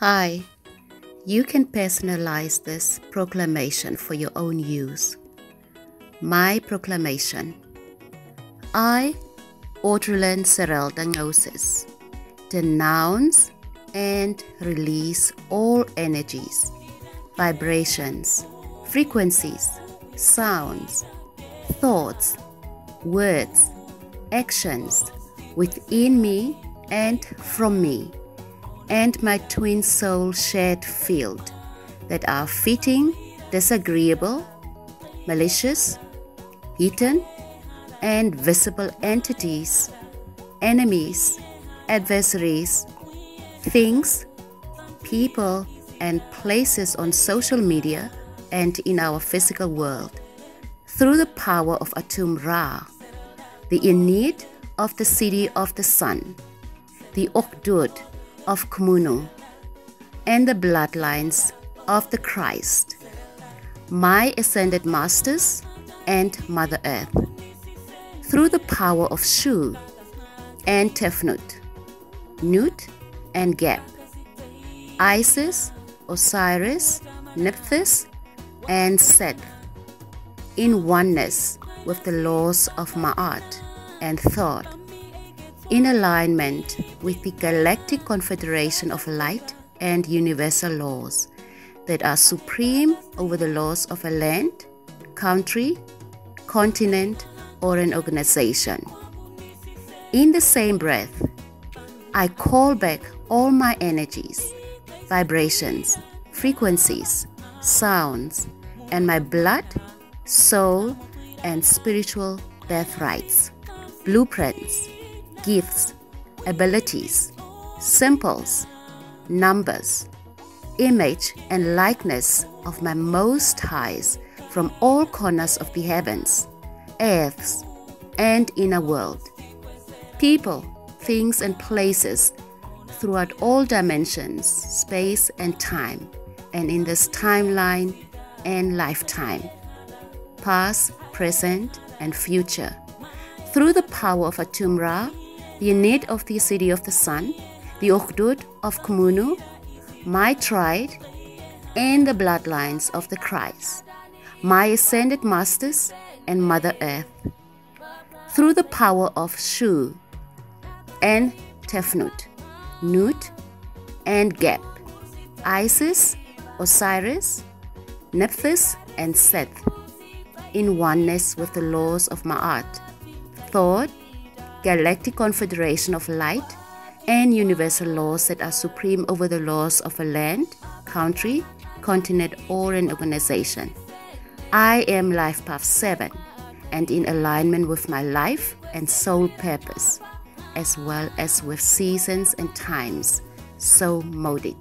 Hi, you can personalize this proclamation for your own use. My proclamation. I, Audrylin Zerilda Nauses, denounce and release all energies, vibrations, frequencies, sounds, thoughts, words, actions within me and from me and my twin soul shared field that are fitting, disagreeable, malicious, hidden, and visible entities, enemies, adversaries, things, people, and places on social media and in our physical world. Through the power of Atum Ra, the Ennead of the city of the sun, the Ogdoad of Khumunu, and the bloodlines of the Christ, my ascended masters and Mother Earth, through the power of Shu and Tefnut, Nut and Geb, Isis, Osiris, Nephthys, and Set, in oneness with the laws of Ma'at and Thoth in alignment with the Galactic Confederation of Light and Universal Laws that are supreme over the laws of a land, country, continent, or an organization. In the same breath, I call back all my energies, vibrations, frequencies, sounds, and my blood, soul, and spiritual birthrights, blueprints, gifts, abilities, symbols, numbers, image, and likeness of my Most Highs from all corners of the heavens, earths, and inner world. People, things, and places throughout all dimensions, space, and time, and in this timeline and lifetime, past, present, and future. Through the power of Atum Ra, the Ennead of the City of the Sun, the Ogdoad of Khumunu, my tribe, and the bloodlines of the Christ, my ascended masters and Mother Earth. Through the power of Shu and Tefnut, Nut and Geb, Isis, Osiris, Nephthys, and Seth, in oneness with the laws of Ma'at, Thoth, Galactic Confederation of Light, and universal laws that are supreme over the laws of a land, country, continent, or an organization. I am Life Path 7 and in alignment with my life and soul purpose, as well as with seasons and times, so molded.